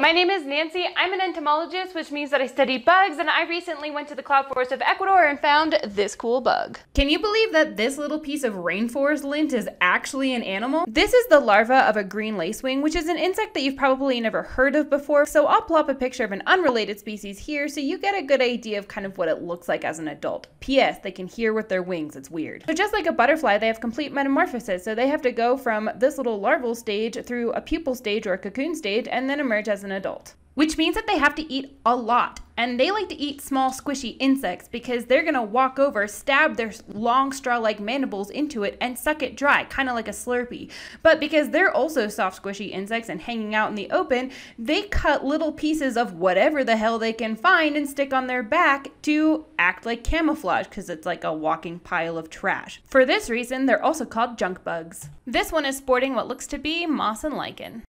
my name is Nancy. I'm an entomologist, which means that I study bugs, and I recently went to the cloud forest of Ecuador and found this cool bug. Can you believe that this little piece of rainforest lint is actually an animal? This is the larva of a green lacewing, which is an insect that you've probably never heard of before, so I'll plop a picture of an unrelated species here so you get a good idea of kind of what it looks like as an adult. P.S. They can hear with their wings, it's weird. So just like a butterfly, they have complete metamorphosis, so they have to go from this little larval stage through a pupal stage or a cocoon stage and then emerge as an adult. Which means that they have to eat a lot. And they like to eat small, squishy insects because they're gonna walk over, stab their long straw like mandibles into it, and suck it dry, kind of like a Slurpee. But because they're also soft, squishy insects and hanging out in the open, they cut little pieces of whatever the hell they can find and stick on their back to act like camouflage because it's like a walking pile of trash. For this reason, they're also called junk bugs. This one is sporting what looks to be moss and lichen.